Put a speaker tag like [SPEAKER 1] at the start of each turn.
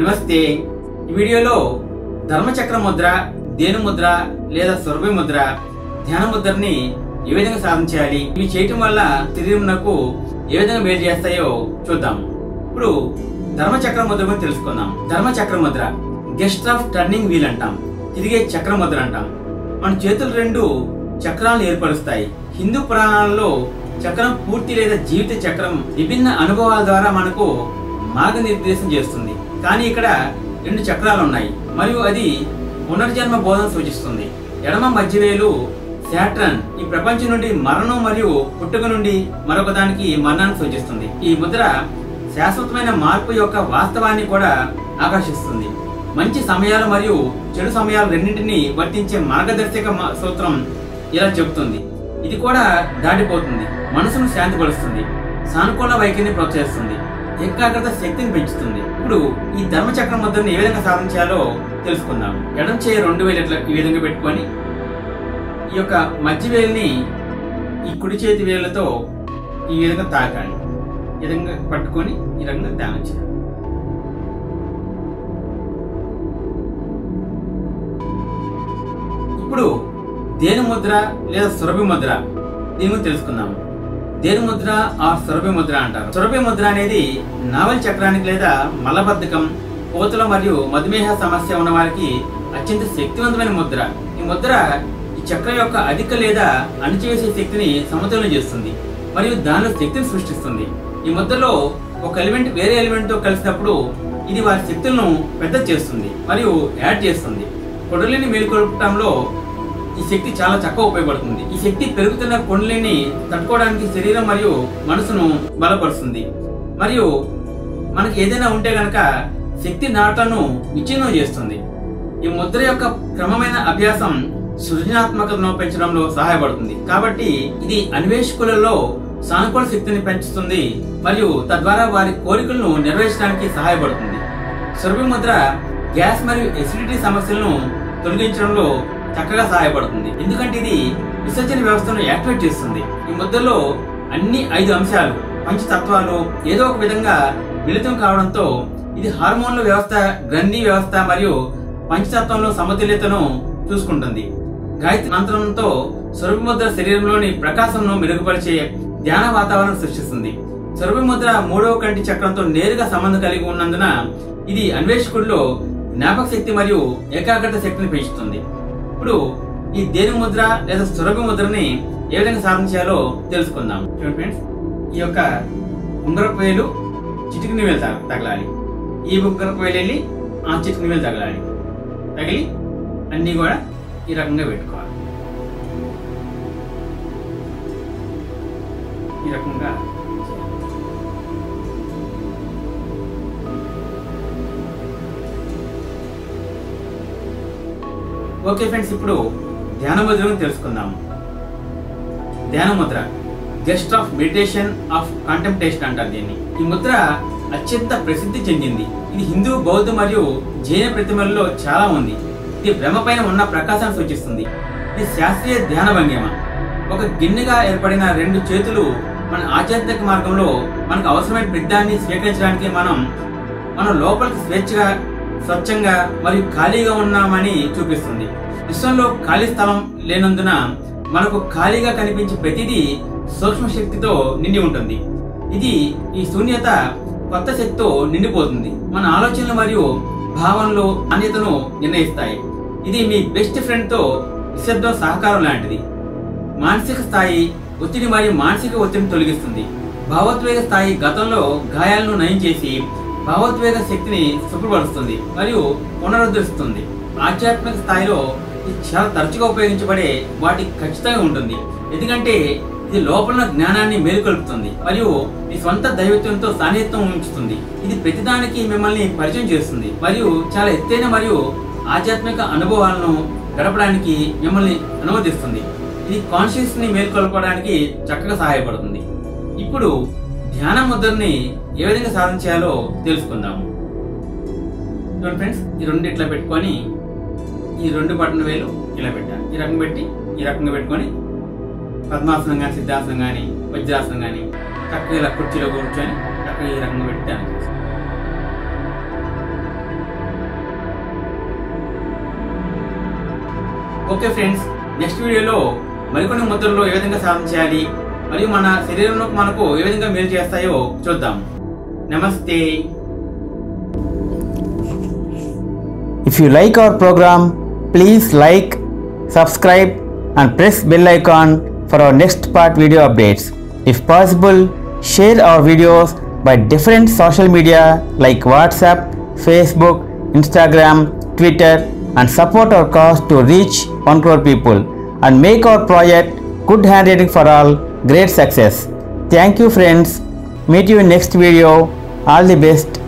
[SPEAKER 1] నమస్తే. ఈ వీడియోలో ధర్మచక్ర ముద్ర దేను ముద్ర లేదా సురభి ముద్ర ధ్యాన ముద్రని ఏ విధంగా సాధించాలి ఇవి చేయటం వల్ల శరీరంకు ఏ విధంగా మేలు చేస్తాయో చూద్దాం. ఇప్పుడు ధర్మచక్ర ముద్ర గురించి తెలుసుకుందాం. ధర్మచక్ర ముద్ర గెస్ట్ ఆఫ్ టర్నింగ్ వీల్ అంటాం. తిరిగే చక్ర ముద్ర అంటాం. మన చేతులు రెండు చక్రాలను ఏర్పరుస్తాయి. హిందూ పురాణాలలో చక్రం పూర్తి లేదా జీవిత చక్రం విభిన్న అనుభవాల ద్వారా మనకు మార్గనిర్దేశం చేస్తుంది. కానీ ఇక్కడ రెండు చక్రాలు ఉన్నాయి. మరియు అది పునర్జన్మ బోధన సూచిస్తుంది. ఎడమ మధ్యవేలు శాట్రన్ ఈ ప్రపంచం నుండి మరణం మరియు పుట్టుక నుండి మరొక దానికి మరణాన్ని సూచిస్తుంది. ఈ ముద్ర శాశ్వతమైన మార్పు యొక్క వాస్తవాన్ని కూడా ఆకర్షిస్తుంది. మంచి సమయాలు మరియు చెడు సమయాలు రెండింటినీ వర్తించే మార్గదర్శక మ- సూత్రం ఇలా చెబుతుంది. ఇది కూడా దాటిపోతుంది. మనసును శాంతిపరుస్తుంది. సానుకూల వైఖరిని ప్రోత్సహిస్తుంది. ఏకాగ్రత శక్తిని పెంచుతుంది. ఇప్పుడు ఈ ధర్మచక్రం ముద్రను ఏ విధంగా సాధించాలో తెలుసుకుందాం. ఎడం చేయి రెండు వేలు ఇట్లా ఈ విధంగా పెట్టుకొని ఈ యొక్క మధ్య వేలిని ఈ కుడి చేతి వేలతో ఈ విధంగా తాకాలి. ఈ విధంగా పట్టుకొని ఈ విధంగా ధ్యానం చేయాలి. ఇప్పుడు దేని ముద్ర లేదా సురభి ముద్ర దీని గురించి దేని ముద్ర? ఆ సురభి ముద్ర అంటారు. సురభి ముద్ర అనేది నావల్ చక్రానికి లేదా మలబద్ధకం కోతుల మరియు మధుమేహ సమస్య ఉన్న వారికి అత్యంత శక్తివంతమైన ముద్ర. ఈ ముద్ర ఈ చక్రం యొక్క అధిక లేదా అణిచివేసే శక్తిని సమతుల్యం చేస్తుంది మరియు దానిలో శక్తిని సృష్టిస్తుంది. ఈ ముద్రలో ఒక ఎలిమెంట్ వేరే ఎలిమెంట్తో కలిసినప్పుడు ఇది వారి శక్తులను పెద్ద చేస్తుంది మరియు యాడ్ చేస్తుంది. కొడలిని మేలుకొల్పడంలో ఈ శక్తి చాలా చక్కగా ఉపయోగపడుతుంది. ఈ శక్తి పెరుగుతున్న కొండలిని తట్టుకోవడానికి శరీరం మరియు మనసును బలపరుస్తుంది. మరియు మనకి ఏదైనా ఉంటే గనక శక్తి నాటను విచ్ఛిన్నం చేస్తుంది. ఈ ముద్ర యొక్క క్రమమైన అభ్యాసం సృజనాత్మకతను పెంచడంలో సహాయపడుతుంది. కాబట్టి ఇది అన్వేషకులలో సానుకూల శక్తిని పెంచుతుంది మరియు తద్వారా వారి కోరికలను నెరవేర్చడానికి సహాయపడుతుంది. సురభి ముద్ర గ్యాస్ మరియు ఎసిడిటీ సమస్యలను తొలగించడంలో చక్కగా సహాయపడుతుంది. ఎందుకంటే ఇది విసర్జన వ్యవస్థను యాక్టివేట్ చేస్తుంది. ఈ ముద్దలో అన్ని ఐదు అంశాలు పంచతత్వాలు ఏదో ఒక విధంగా మిళితం కావడంతో ఇది హార్మోన్ల వ్యవస్థ గ్రంథి వ్యవస్థ మరియు పంచతత్వంలో సమతుల్యతను చూసుకుంటుంది. గాయత్రి మంత్రంతో సురభి ముద్ర శరీరంలోని ప్రకాశంను మెరుగుపరిచే ధ్యాన వాతావరణం సృష్టిస్తుంది. సురభి ముద్ర మూడవ కంటి చక్రంతో నేరుగా సంబంధం కలిగి ఉన్నందున ఇది అన్వేషకుడిలో జ్ఞాపక శక్తి మరియు ఏకాగ్రత శక్తిని పెంచుతుంది. ఇప్పుడు ఈ దేని ముద్ర లేదా సురభి ముద్రని ఏ విధంగా సాధించాలో తెలుసుకుందాం. చూడండి ఫ్రెండ్స్ ఈ యొక్క ఉంగరపు వేలు చిటికిని వేలు తగలాలి. ఈ ఉంగరపు వేలు వెళ్ళి ఆ చిటికిని వేలు తగలాలి. తగిలి అన్నీ కూడా ఈ రకంగా పెట్టుకోవాలి. ఈ రకంగా ఓకే ఫ్రెండ్స్ ఇప్పుడు ధ్యాన ముద్రను తెలుసుకుందాం ధ్యాన ముద్ర గెస్ట్ ఆఫ్ మెడిటేషన్ ఆఫ్ కాంటెంప్టేషన్ అంటారు దీన్ని. ఈ ముద్ర అత్యంత ప్రసిద్ధి చెందింది. ఇది హిందూ బౌద్ధ మరియు జైన ప్రతిమలలో చాలా ఉంది. ఇది భ్రమ పైన ఉన్న ప్రకాశాన్ని సూచిస్తుంది. ఇది శాస్త్రీయ ధ్యాన భంగిమ. ఒక గిన్నెగా ఏర్పడిన రెండు చేతులు మన ఆధ్యాత్మిక మార్గంలో మనకు అవసరమైన బిడ్డాన్ని స్వీకరించడానికి మనం మన లోపలికి స్వేచ్ఛగా స్వచ్ఛంగా మరియు ఖాళీగా ఉన్నామని చూపిస్తుంది. విశ్వంలో ఖాళీ స్థలం లేనందున మనకు ఖాళీగా కనిపించే ప్రతిదీ సూక్ష్మ శక్తితో నిండి ఉంటుంది. ఇది ఈ శూన్యత కొత్త శక్తితో నిండిపోతుంది. మన ఆలోచనలు మరియు భావనలు నాణ్యతను నిర్ణయిస్తాయి. ఇది మీ బెస్ట్ ఫ్రెండ్తో సహకారం లాంటిది. మానసిక స్థాయి ఒత్తిడి మరియు మానసిక ఒత్తిడిని తొలగిస్తుంది. భావోద్వేగ స్థాయి గతంలో గాయాలను నయం చేసి భావోద్వేగ శక్తిని శుభ్రపరుస్తుంది మరియు పునరుద్ధరిస్తుంది. ఆధ్యాత్మిక స్థాయిలో ఇది చాలా తరచుగా ఉపయోగించబడే వాటి ఖచ్చితంగా ఉంటుంది. ఎందుకంటే ఇది లోపల ఉన్న జ్ఞానాన్ని మేలుకొల్పుతుంది మరియు మీ సొంత దైవత్వంతో సాన్నిహిత్యం ఉంచుతుంది. ఇది ప్రతిదానికి మిమ్మల్ని పరిచయం చేస్తుంది మరియు చాలా ఎత్తైన మరియు ఆధ్యాత్మిక అనుభవాలను గడపడానికి మిమ్మల్ని అనుమతిస్తుంది. ఇది కాన్షియస్ని మేల్కొల్పడానికి చక్కగా సహాయపడుతుంది. ఇప్పుడు ధ్యాన ముద్రని ఏ విధంగా సాధన చేయాలో తెలుసుకుందాము చూడండి ఫ్రెండ్స్ ఈ రెండు ఇట్లా పెట్టుకొని ఈ రెండు బటన్ వేలు ఇలా పెట్టాలి ఈ రకంగా పెట్టి ఈ రకంగా పెట్టుకొని పద్మాసనం కానీ సిద్ధాసనం కానీ వజ్రాసనం కానీ చక్కగా ఇలా కుర్చీలో కూర్చొని చక్కగా ఈ రకంగా పెట్టాను ఓకే ఫ్రెండ్స్ నెక్స్ట్ వీడియోలో మరికొన్ని ముద్రలో ఏ విధంగా సాధన చేయాలి మరియు మన శరీరంలో మనకు ఏ విధంగా మేలు చేస్తాయో చూద్దాం నమస్తే
[SPEAKER 2] If you like our program, please like, subscribe and press bell icon for our next part video updates. If possible, share our videos by different social media like WhatsApp, Facebook, Instagram, Twitter and support our cause to reach 1 crore people and make our project good handwriting for all great success. Thank you friends. Meet you in next video. All the best.